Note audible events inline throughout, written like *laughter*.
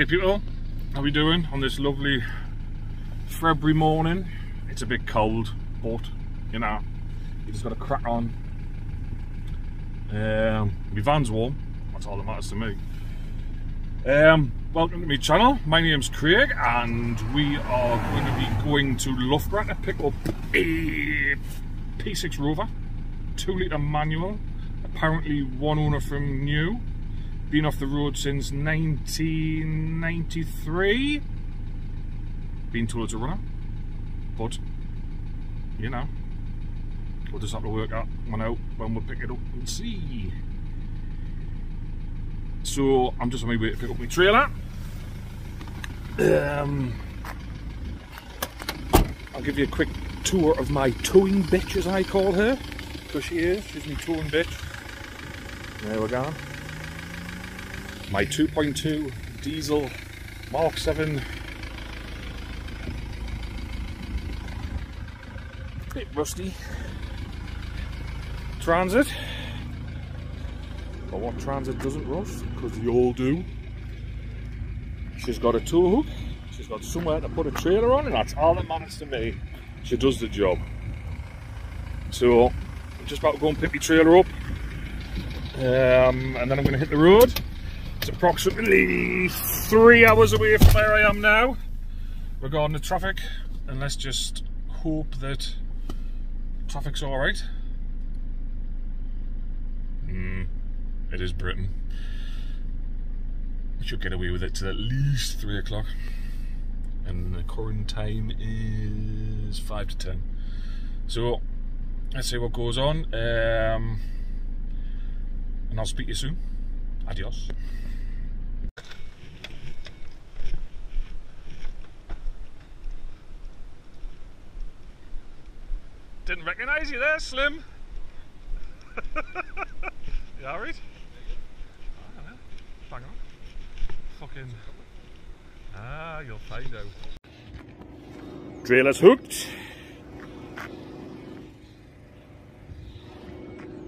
Hey people, how are we doing on this lovely February morning? It's a bit cold, but you know, you just got to crack on. Um, my van's warm, that's all that matters to me. Um, welcome to my channel, my name's Craig and we are going to be going to Loughborough to pick up a P6 Rover, 2 litre manual, apparently one owner from new been off the road since 1993. Been told it's a runner, but you know, we'll just have to work out one out when we pick it up and see. So I'm just on my way to pick up my trailer. Um, I'll give you a quick tour of my towing bitch, as I call her, because she is. She's my towing bitch. There we go my 2.2 diesel Mark 7 bit rusty. Transit. But what transit doesn't rust because they all do. She's got a tow hook. She's got somewhere to put a trailer on and that's all that matters to me. She does the job. So I'm just about to go and pick my trailer up. Um, and then I'm going to hit the road it's approximately three hours away from where I am now regarding the traffic and let's just hope that traffic's alright. Mm, it is Britain. I should get away with it till at least three o'clock and the current time is five to ten. So let's see what goes on um, and I'll speak to you soon. Adios. Didn't recognise you there, Slim. *laughs* you alright? Bang on. Fucking. Ah, you'll find out. Trailer's hooked.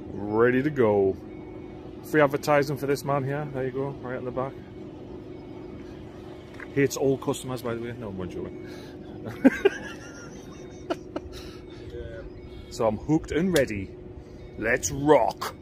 Ready to go. Free advertising for this man here. There you go, right in the back. Hates all customers, by the way. No, I'm joking. *laughs* So I'm hooked and ready. Let's rock.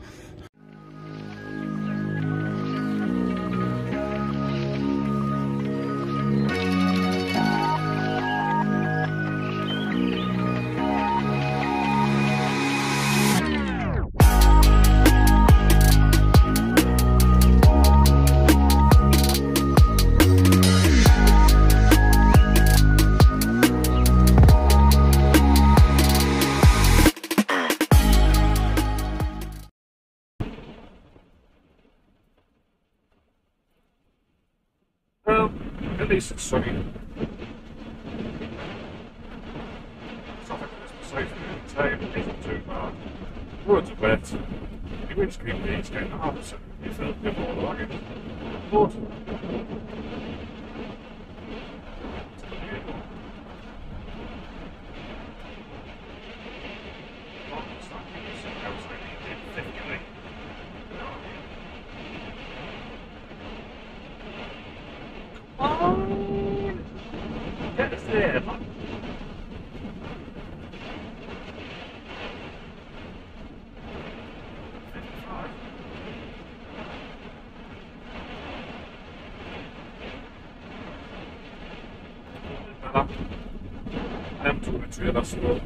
Do.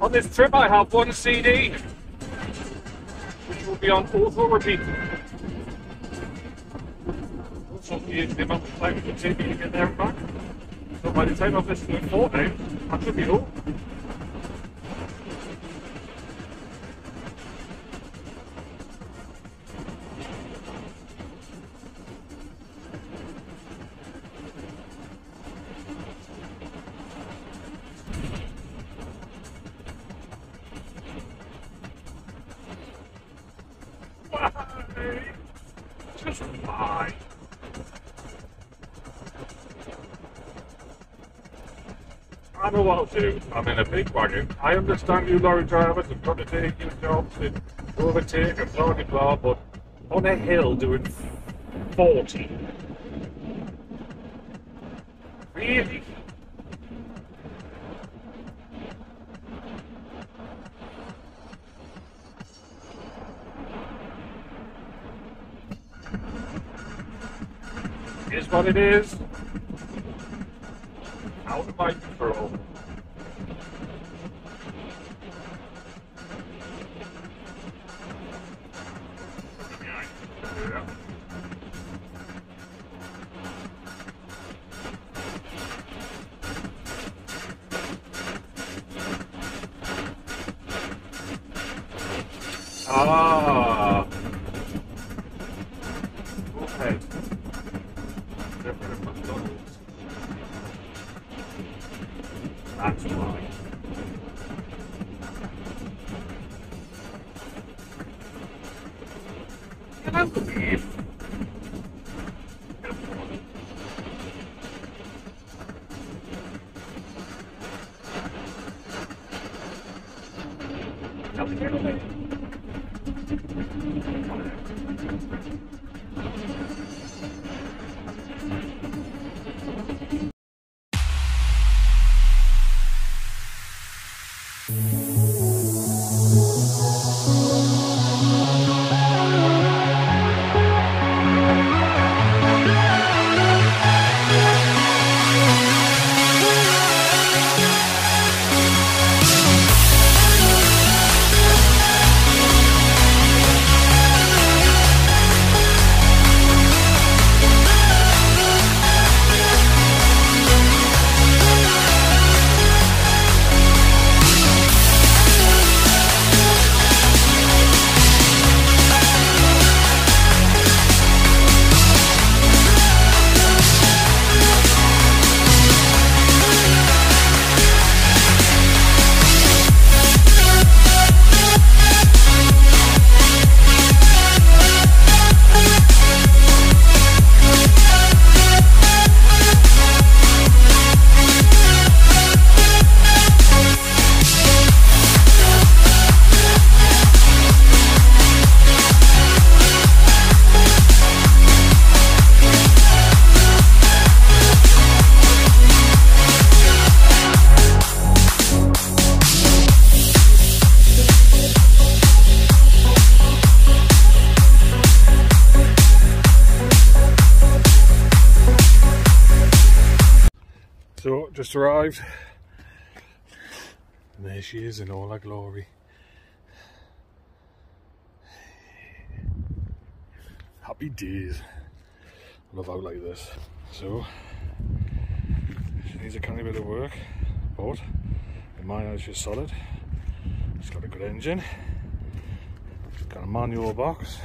On this trip I have one CD, which will be on auto repeat. So the, the amount of time take me to get there and back. So by the time I've listened to it four times, I should be home. I'm in a big wagon. I understand you lorry drivers have got to take your jobs and overtake and blah blah blah, but on a hill doing 40. Really? Is what it is. Out of my control. Just arrived. And there she is in all her glory. Happy days. Love out like this. So, she needs a tiny bit of work, but in my eyes she's solid. It's got a good engine. Got a manual box.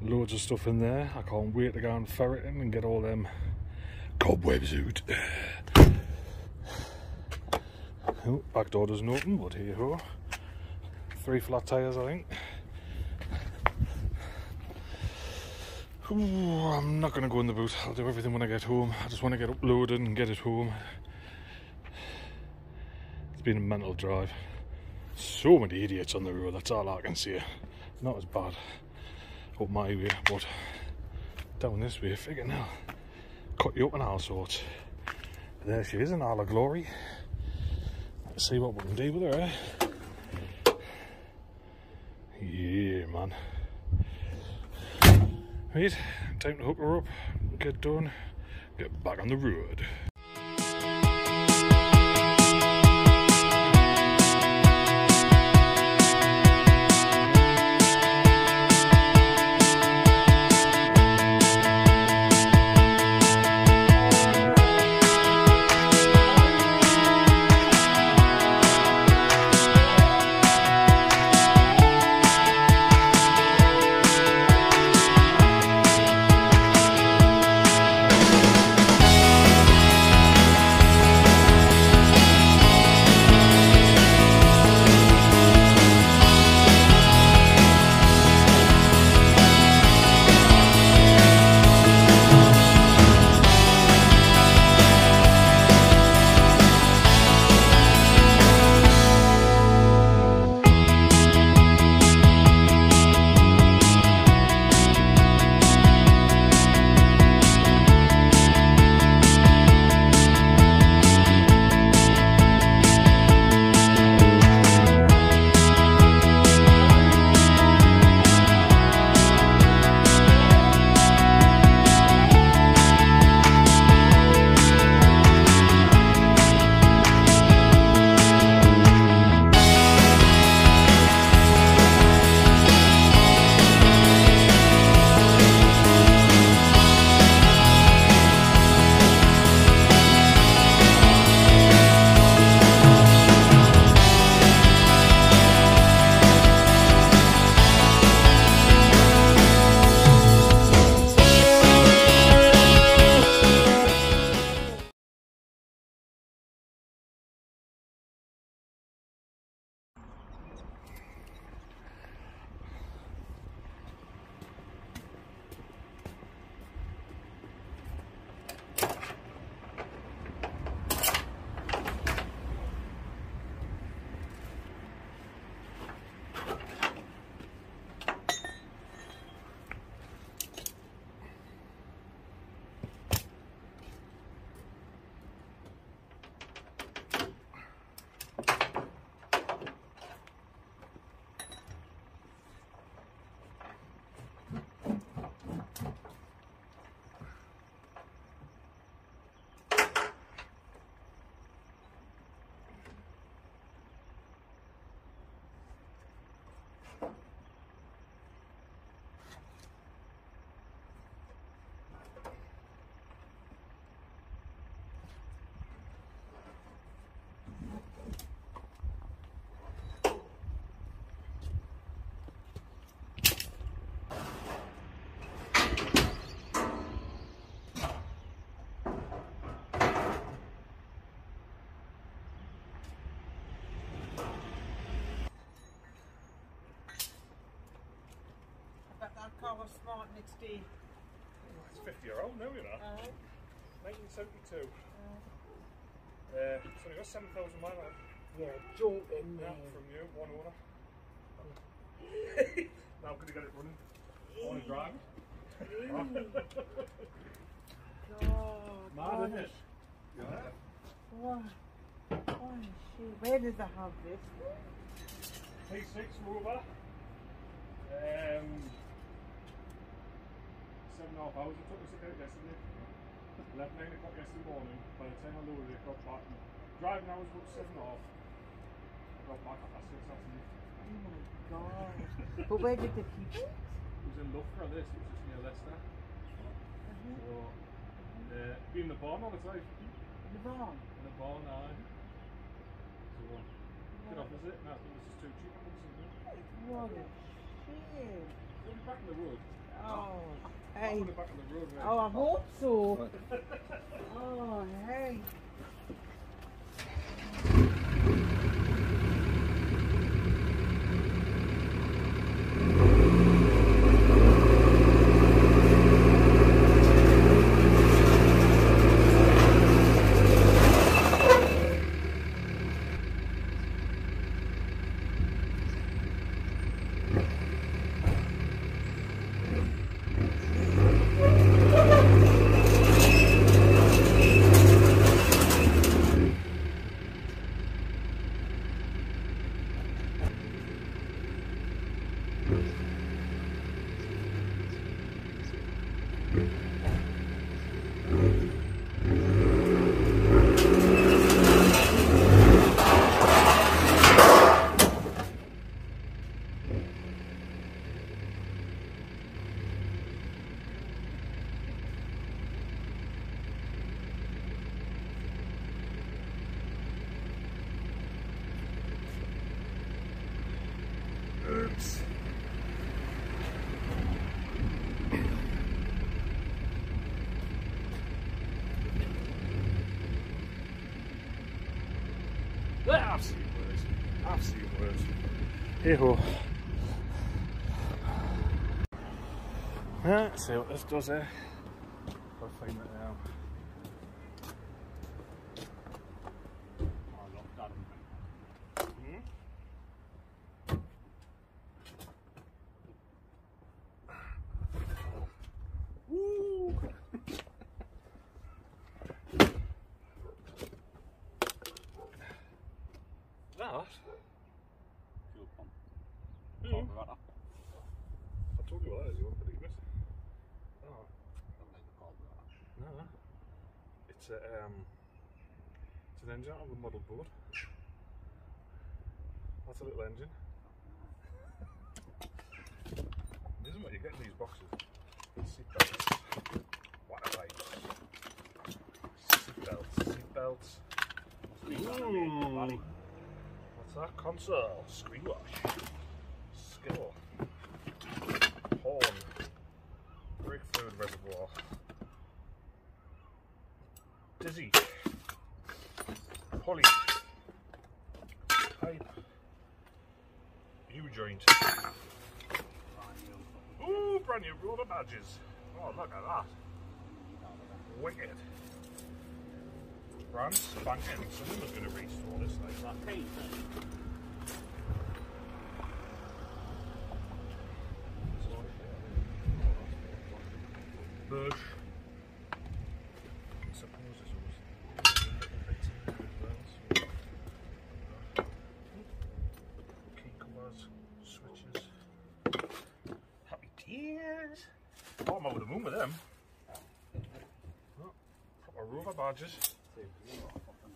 Loads of stuff in there. I can't wait to go and ferret in and get all them cobwebs out. Oh, back door doesn't open, but here ho. Three flat tyres, I think. Ooh, I'm not going to go in the boot. I'll do everything when I get home. I just want to get uploaded and get it home. It's been a mental drive. So many idiots on the road, that's all I can say. Not as bad up my way, but down this way, figure now. Cut you up and all sorts. There she is in all her glory. Let's see what we can do with her, eh? Yeah, man. Right, time to hook her up, get done, get back on the road. Car was smart next day. It's 50 year old now, you know. Uh, 1972. uh, Uh, it's only got 7,000 miles on it. yeah, joking, Yeah, man. from you, one owner. *laughs* now can you get it running? I want drive. God, *laughs* Mad, isn't it? Yeah. Why? Why shit? Where does I have this? P6 Rover. Um, seven and a half hours it took us it yesterday. Left nine o'clock yesterday morning. By the time I loaded it, got back. Driving hours about seven and a half. I got back at six afternoon. Oh my god. but where did the people? It was in Loughborough, this. It was just near Leicester. So, uh, in the barn all the time. In the barn. In the barn, aye. So, good off, is it? No, I think this is too cheap. I think something. What a shit. We'll be back in the road. Oh, hey. the back of the road, right? Oh, I hope so. Oh, hey. Hey ho. Let's see what this does here find it now. Hmm? Woo! that? Fuel pump. Mm. Carburetor. I told you what that is, you won't believe it. Oh, Don't like the carburetor. no. It's um, it's an engine out of a model board. That's a little engine. This is what you get in these boxes. Seat belts, water pipes, seat belts, seat belts. What's that? Console, screen wash, skill, horn, brake fluid reservoir, dizzy, pulley, pipe, U joint. Ooh, brand new. Oh, look at that. Wicked. Brand spanking. Someone was going to restore this like that. Paint. Bush. I suppose this was as well. So. Key covers, switches. Happy tears. Oh, I'm over the moon with them. Oh, proper rover badges. You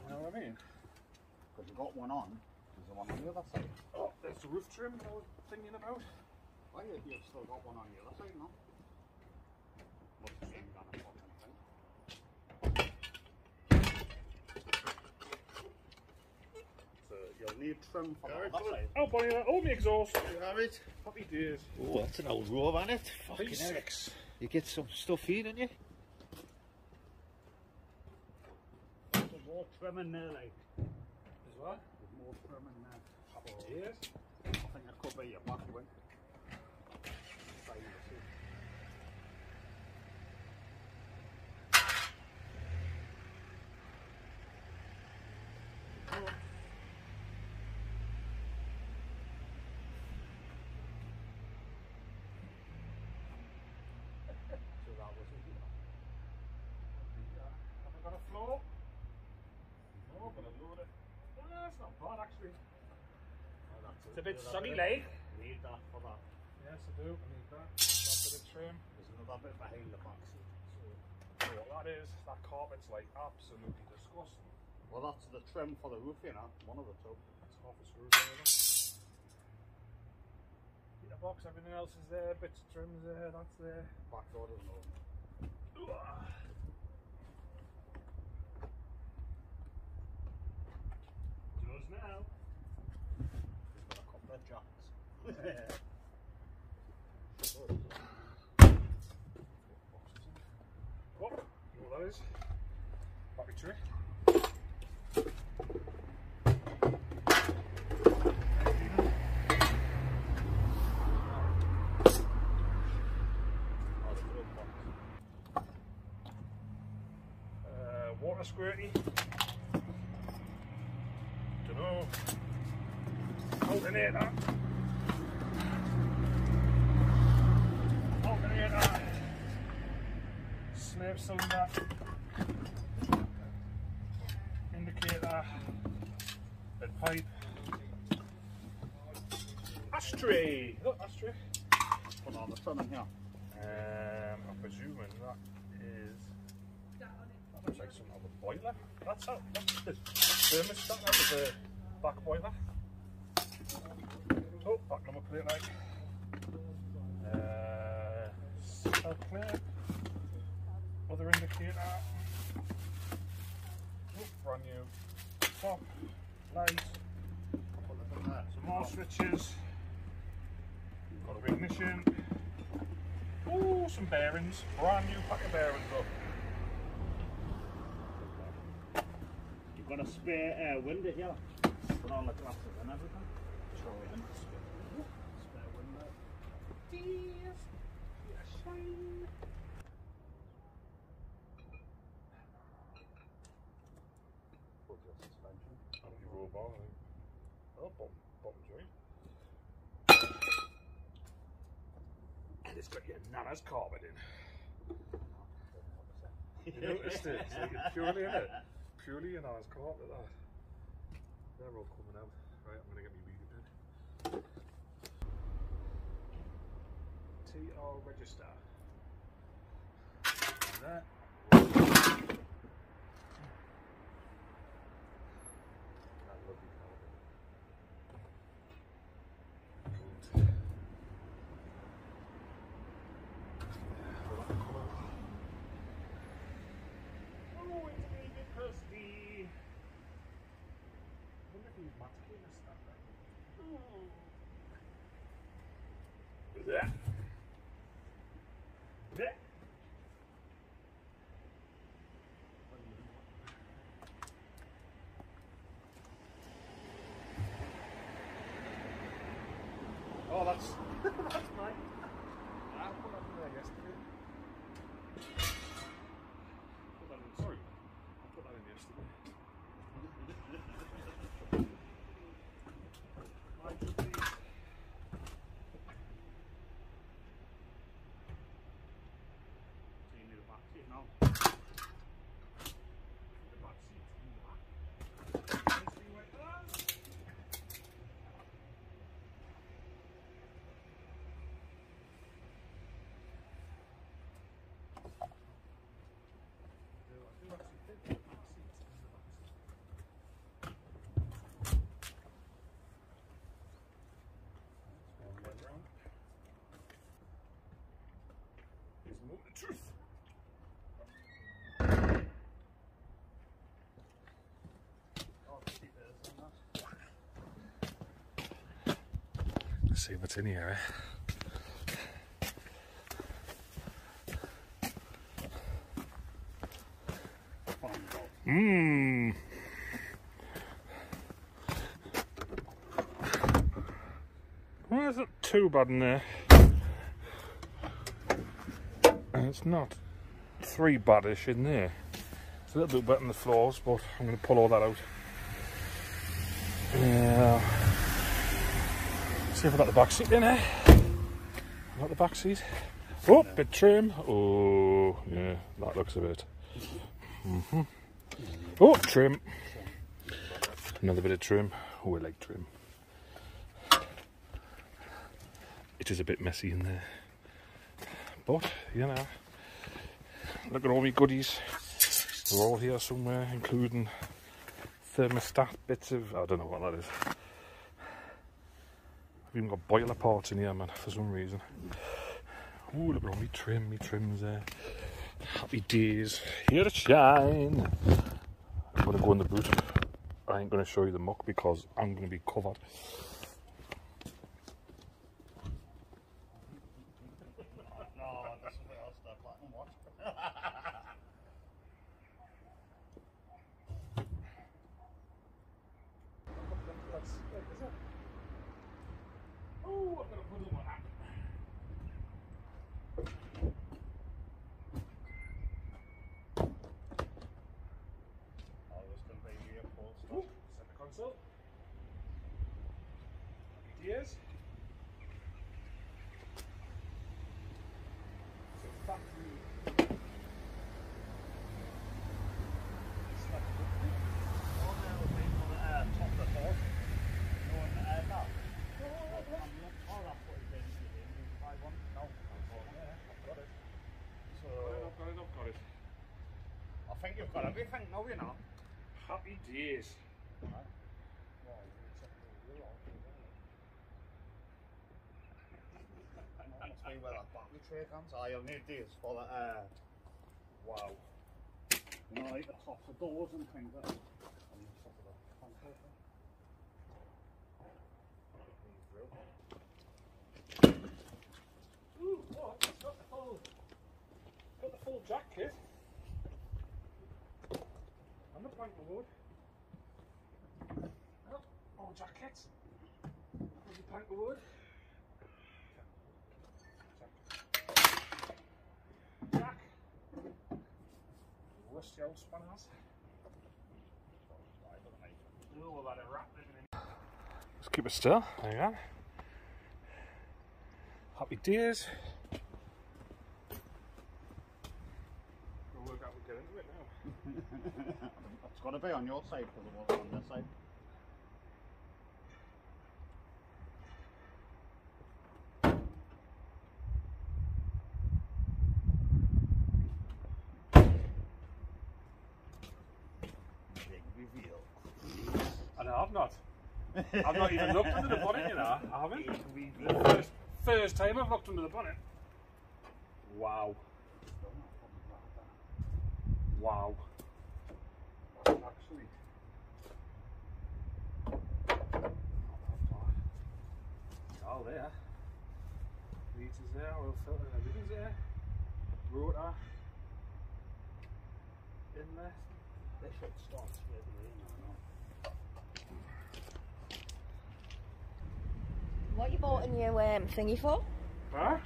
know what I mean? Because you got one on, there's the one on the other side. Oh, there's the roof trim I was thinking about. Why you, you've still got one on the other side, no? Looks like you done a fucking thing. So you'll need trim for the other side. Oh, Bonnie, oh, me exhaust. You have it? Happy days. Oh, that's an old rover, isn't it? Fucking hell. P6. You get some stuff in, don't you? There's more trim in there, like. Is what? There's more trim in there. Happy days. I think it could be your back wing. Side of the seat. It's a bit soggy like. Need that for that. Yes, I do. I need that. *sighs* That bit of trim. There's another bit behind the back seat. So what that is, that carpet's like absolutely disgusting. Well, that's the trim for the roof, you know. One of the two. That's half a screw driver. Heater box, everything else is there, bits of trims there, that's there. Back door doesn't open. Does now. It's got a couple of that. Uh, water squirty. Dunno. Alternator. Alternator. Slave cylinder. Indicator. Bed pipe. Ashtray. Look, ashtray. Put on the trim in here. Um, I'm presuming that is. That looks like some other boiler. That's how. That's the thermostat. That was a back boiler. Oh, back number plate like. Uh, cell clear. Other indicator. Oh, brand new. Top. Light. Put it in there. Some more switches. Got a ignition. Ooh, some bearings. Brand new pack of bearings up. You've got a spare air window here. Put on the glasses and everything. Spare window your suspension. Many? Oh, bottom, bottom joint. And it's got your nana's carpet in. You noticed it? It's like purely in it. Purely your nana's carpet, that. They're all coming out. Right, I'm gonna get me weed bed. TR register. And that. Let's see what's in here, eh? Mmm. Well, it's not too bad in there. And it's not three baddish in there. It's a little bit better than the floors, but I'm going to pull all that out. Yeah. See if I got the back seat in there. Got the back seat. Oh, bit trim. Oh, yeah, that looks a bit. hmm Oh, trim. Another bit of trim. Oh, I like trim. it is a bit messy in there. But, you know, look at all my goodies. They're all here somewhere, including thermostat bits of, I don't know what that is. I've even got boiler parts in here, man, for some reason. Ooh, look at all my trim, my trims there. Happy days, here to shine. I'm gonna go in the boot. I ain't gonna show you the muck because I'm gonna be covered. No, there's something else there, black and white. Oh, I've got to put them on that. Oh, there's going to be here full Ooh, stuff. center console. Happy days. So factory. Oh, there will be for the uh, top of the board. No, and, uh, no. Oh, that's what he's in. He's in five one. No, oh, yeah, I've got it. So, I've got it, I've got it. I think you've got everything now, you know. Happy days. Well, it's you, I'll do that. That must be where that battery tray comes. Oh, you'll need these for the, uh, wow. You know, like the tops of doors and things like that. On the top of the console. thing. These drill. Ooh, what? It's got the full, got the full jack kit. And the plank wood. Oh, all jackets. There's the plank of wood. Jack. Rusty old spanners. Ooh, that a rat living in. Let's keep it still. There you go. Happy days. We'll work out we get into it now. *laughs* It's got to be on your side because it wasn't on this side. Big reveal. I know, I've not. I've not even looked under the *laughs* bonnet, you know. I haven't. Big reveal. First, first time I've looked under the bonnet. Wow. Wow. Actually. All there. Meters there, oil filter, everything's there. Rotor. In there. This should start. What you bought a new um, thingy for? Huh?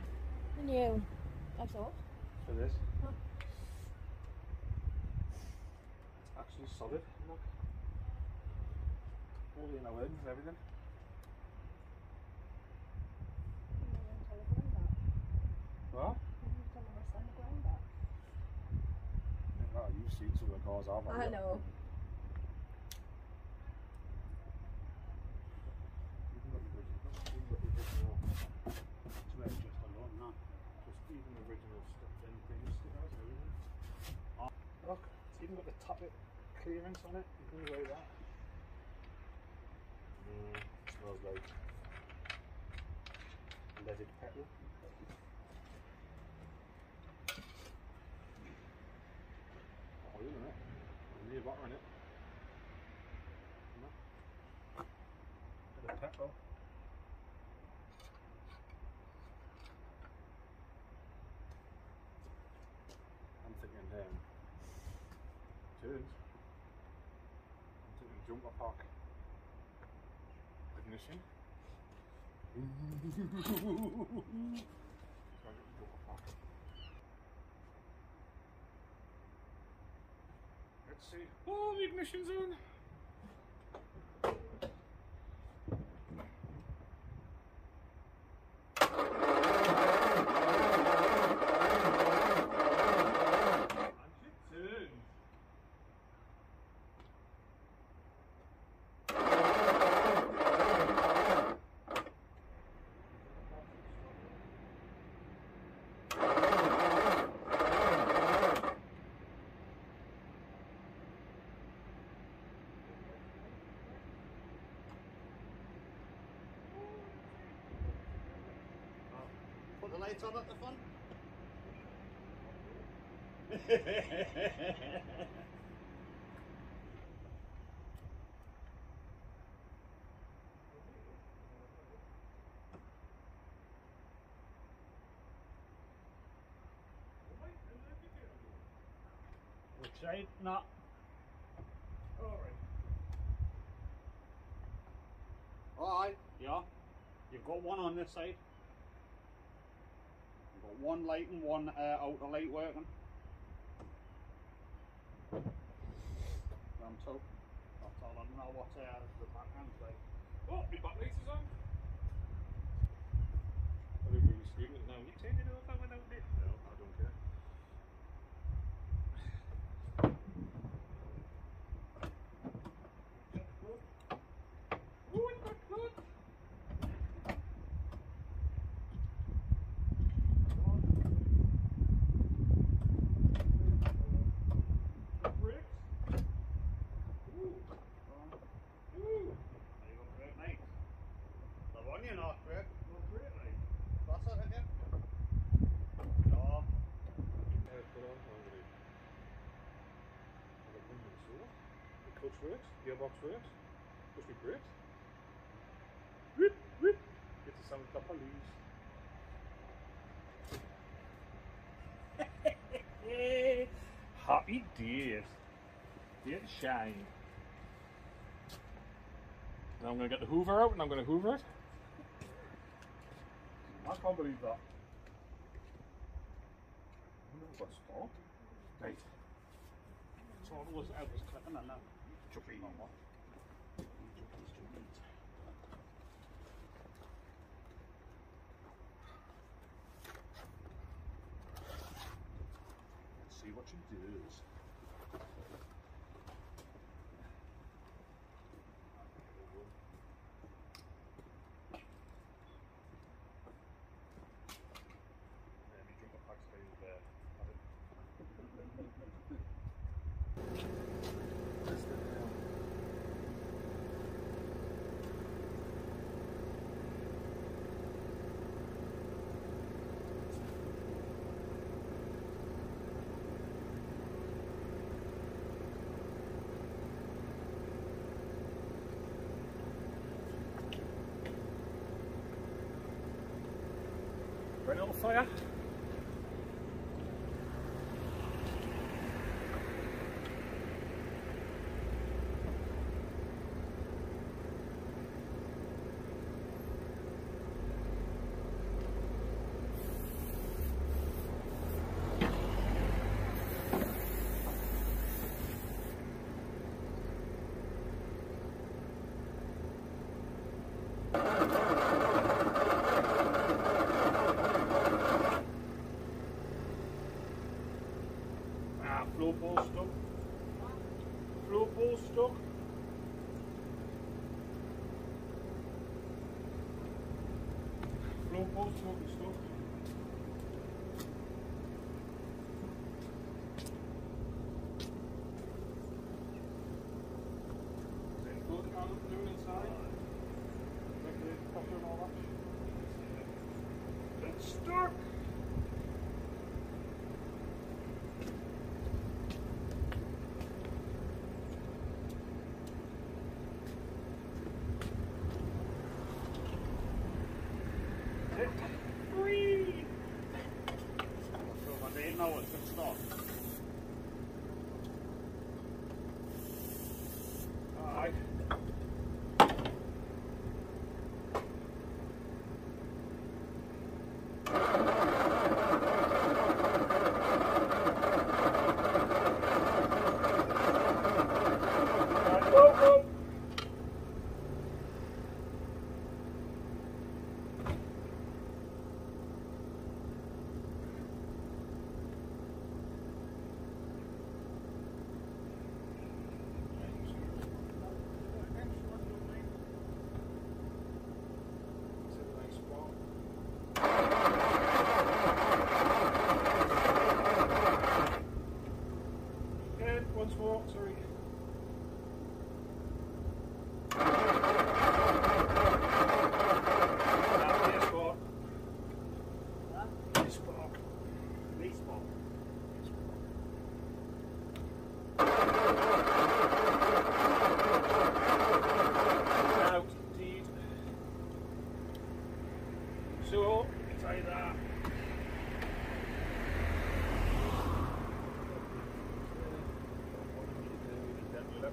A new that's all. For this. Solid. Look. All the inner everything. What? Oh, you've seen some of the cars I've had. I know. Even the original- even got the original- It's really just alone now. just even the original stuff, then things, look, it's even got the top it clearance on it. You can weigh that. Mm, smells like leaded petrol. Oh, it? Butter in it. Bit of petrol. I'm thinking um, turns. I'm jumper park. Ignition. Let's see. Oh, the ignition's on. And it turns. Lights on at the front? Which side? No. Alright, yeah. You've got one on this side. Light and one uh, outer light working. Them two. That's all I know what uh, the back hand's like. Oh, my back lights is on. I think we were screaming now. You turn it off, I went out there. No, I don't care. Oh, it's got blood. Bricks. Ooh. Ooh. There you go, great night. The one you're not, Greg. Not great, like. That's it again. No. Uh, put on, I'm gonna. I've got one minute slower. The clutch works, gearbox works, push me brakes. Whip, whip. Get the sound of the police. *laughs* Happy days. Day to shine. Now I'm gonna get the Hoover out and I'm gonna Hoover it. I can't believe that. I wonder what's stopped. Right. So it was, it was clicking and then Chucky. not what. Let's see what she does. Let me drink a pack of there. Right little fire.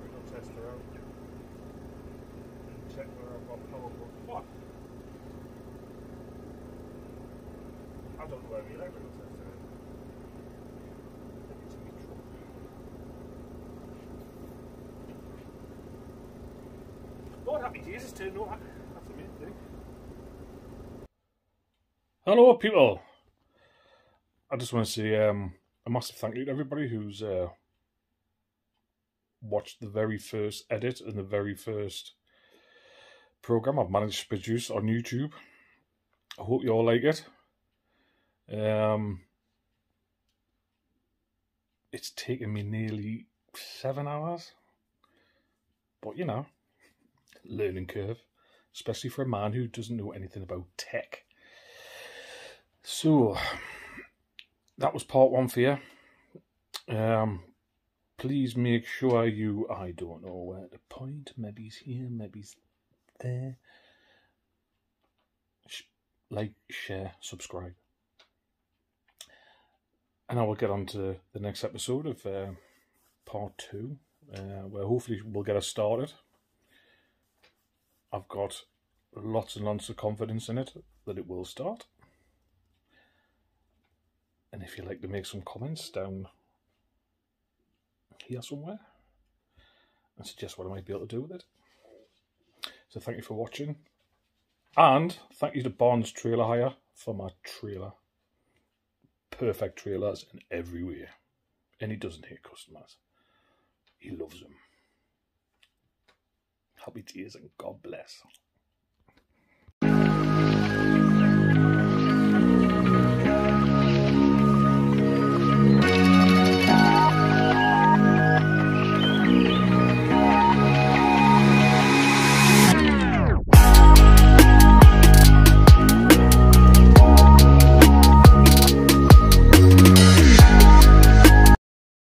And check where I've got power? I don't know where the electrical tester is. In. Hello, people. I just want to say um, a massive thank you to everybody who's uh, watched the very first edit and the very first program I've managed to produce on YouTube. I hope you all like it. Um, it's taken me nearly seven hours, but you know, learning curve, especially for a man who doesn't know anything about tech. So that was part one for you. Um, please make sure you, I don't know where to point, maybe he's here, maybe he's there. Like, share, subscribe. And I will get on to the next episode of uh, part two, uh, where hopefully we'll get us started. I've got lots and lots of confidence in it that it will start. And if you'd like to make some comments down here somewhere and suggest what I might be able to do with it. So thank you for watching. And thank you to Barnes Trailer Hire for my trailer. Perfect trailers in every way. And he doesn't hate customers. He loves them. Happy tears and God bless.